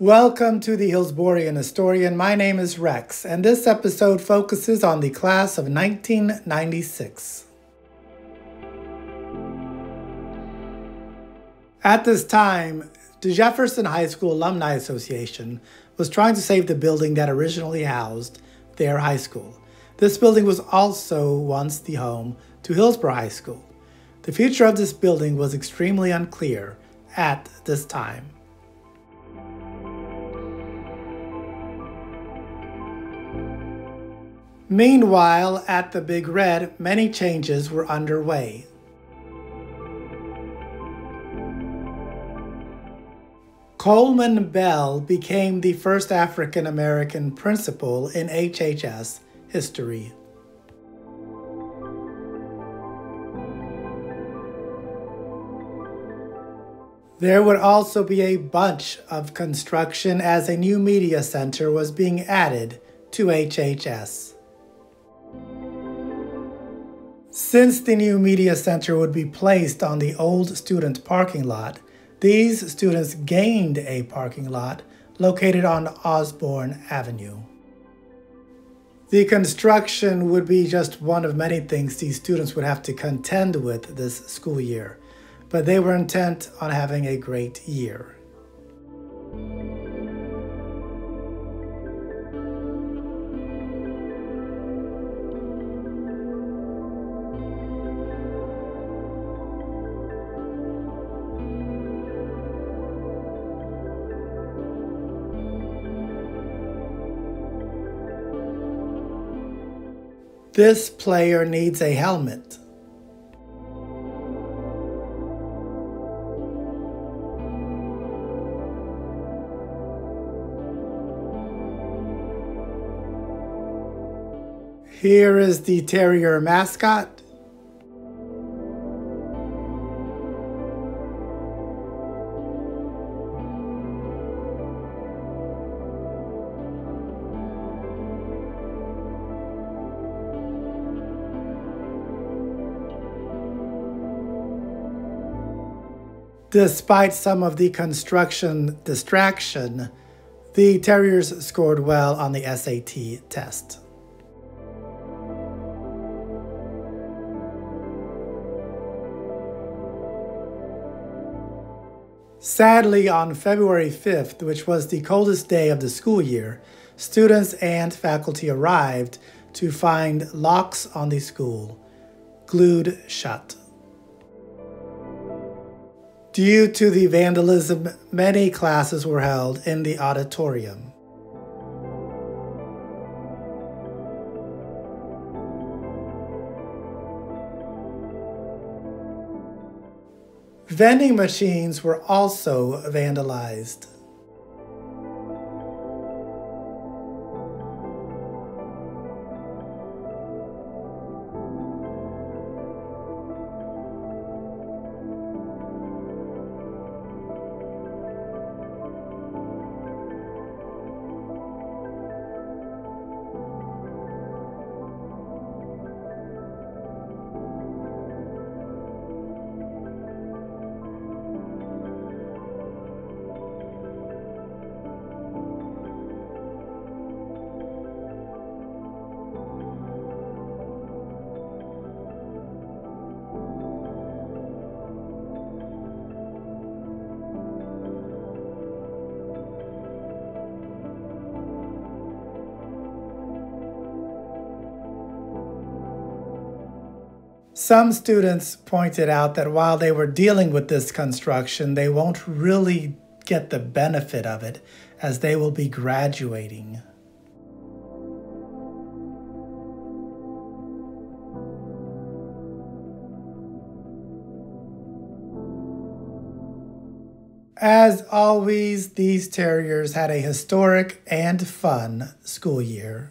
Welcome to the Hilsborean Historian. My name is Rex, and this episode focuses on the class of 1996. At this time, the Jefferson High School Alumni Association was trying to save the building that originally housed their high school. This building was also once the home to Hillsborough High School. The future of this building was extremely unclear at this time. Meanwhile, at the Big Red, many changes were underway. Coleman Bell became the first African American principal in HHS history. There would also be a bunch of construction as a new media center was being added to HHS. Since the new media center would be placed on the old student parking lot, these students gained a parking lot located on Osborne Avenue. The construction would be just one of many things these students would have to contend with this school year, but they were intent on having a great year. This player needs a helmet. Here is the Terrier mascot. Despite some of the construction distraction, the Terriers scored well on the SAT test. Sadly, on February 5th, which was the coldest day of the school year, students and faculty arrived to find locks on the school glued shut. Due to the vandalism, many classes were held in the auditorium. Vending machines were also vandalized. Some students pointed out that while they were dealing with this construction, they won't really get the benefit of it as they will be graduating. As always, these terriers had a historic and fun school year.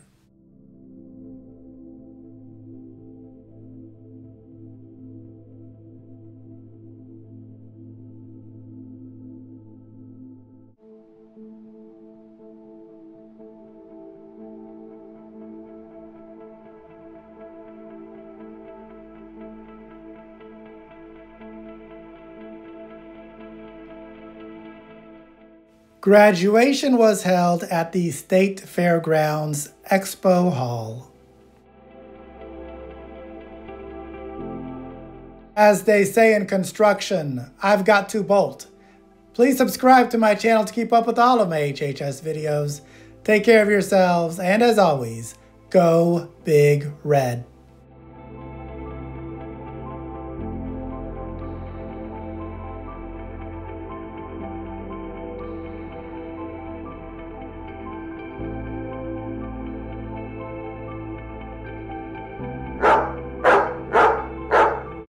Graduation was held at the State Fairgrounds Expo Hall. As they say in construction, I've got to bolt. Please subscribe to my channel to keep up with all of my HHS videos. Take care of yourselves, and as always, go Big Red.